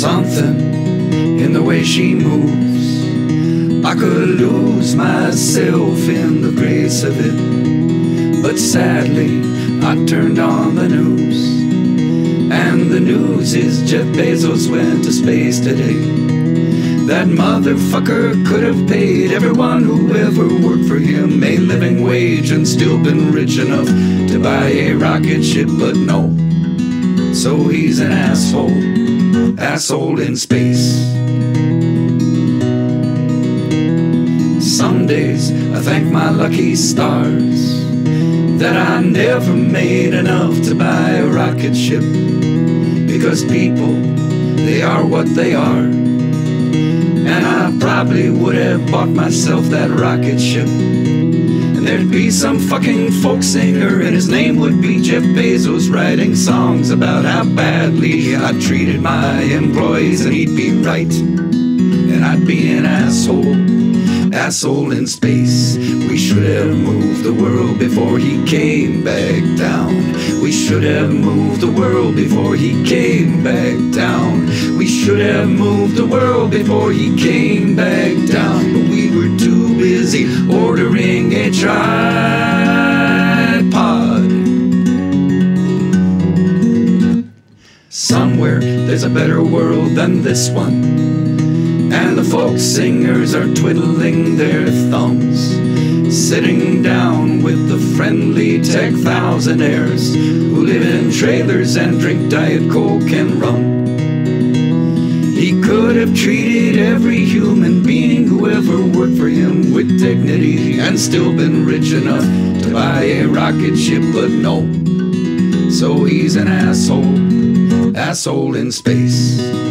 something in the way she moves. I could lose myself in the grace of it. But sadly, I turned on the news. And the news is Jeff Bezos went to space today. That motherfucker could have paid everyone who ever worked for him a living wage and still been rich enough to buy a rocket ship, but no. So he's an asshole, asshole in space. Some days I thank my lucky stars that I never made enough to buy a rocket ship. Because people, they are what they are. And I probably would have bought myself that rocket ship. There'd be some fucking folk singer, and his name would be Jeff Bezos, writing songs about how badly I treated my employees, and he'd be right. And I'd be an asshole asshole in space. We should have moved the world before he came back down. We should have moved the world before he came back down. We should have moved the world before he came back down. Somewhere there's a better world than this one. And the folk singers are twiddling their thumbs, sitting down with the friendly tech thousandaires who live in trailers and drink Diet Coke and rum. He could have treated every human being who ever worked for him with dignity and still been rich enough to buy a rocket ship, but no. So he's an asshole, asshole in space.